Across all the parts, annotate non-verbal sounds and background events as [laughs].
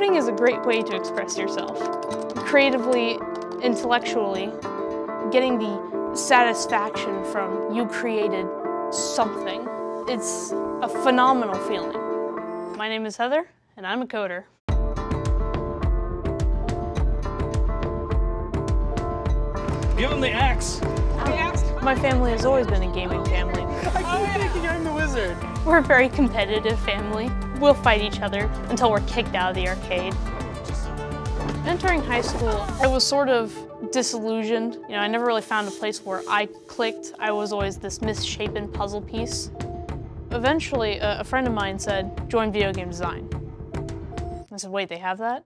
Coding is a great way to express yourself. Creatively, intellectually, getting the satisfaction from you created something. It's a phenomenal feeling. My name is Heather, and I'm a coder. Give him the axe. My family has always been a gaming family. [laughs] I keep thinking I'm the wizard. We're a very competitive family. We'll fight each other until we're kicked out of the arcade. Entering high school, I was sort of disillusioned. You know, I never really found a place where I clicked. I was always this misshapen puzzle piece. Eventually, a, friend of mine said, join video game design. I said, wait, they have that?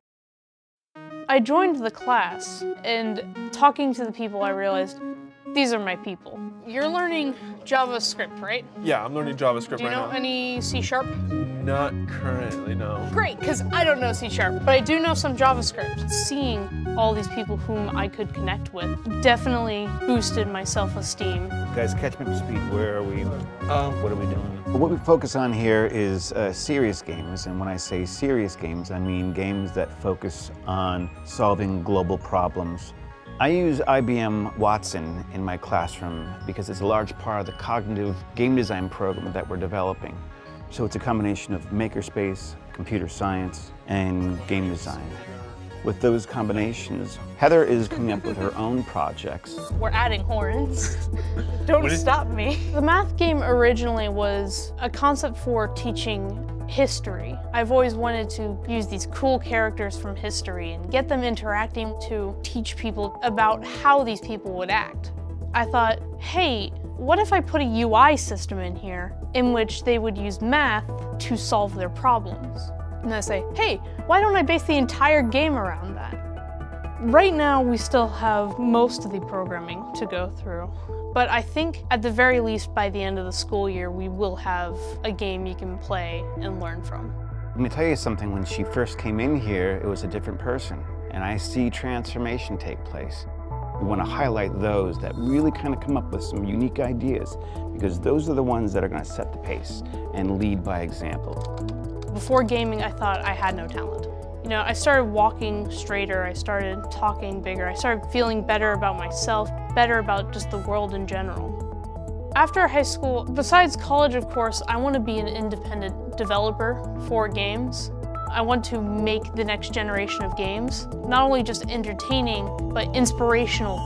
I joined the class, and talking to the people, I realized these are my people. You're learning JavaScript, right? Yeah, I'm learning JavaScript right now. Do you know now. any C Sharp? Not currently, no. Great, because I don't know C Sharp, but I do know some JavaScript. Seeing all these people whom I could connect with definitely boosted my self-esteem. Guys, catch me up to speed. Where are we? Um, What are we doing? What we focus on here is uh, serious games, and when I say serious games, I mean games that focus on solving global problems. I use IBM Watson in my classroom because it's a large part of the cognitive game design program that we're developing. So it's a combination of makerspace, computer science, and game design. With those combinations, Heather is coming up with her [laughs] own projects We're adding horns. [laughs] don't What is- stop me. The math game originally was a concept for teaching history. I've always wanted to use these cool characters from history and get them interacting to teach people about how these people would act. I thought, hey, what if I put a UI system in here in which they would use math to solve their problems? And I say, hey, why don't I base the entire game around that? Right now, we still have most of the programming to go through, but I think at the very least by the end of the school year, we will have a game you can play and learn from. Let me tell you something, when she first came in here, it was a different person, and I see transformation take place. We want to highlight those that really kind of come up with some unique ideas, because those are the ones that are going to set the pace and lead by example. Before gaming, I thought I had no talent. You know, I started walking straighter, I started talking bigger, I started feeling better about myself, better about just the world in general. After high school, besides college, of course, I want to be an independent developer for games. I want to make the next generation of games not only just entertaining, but inspirational.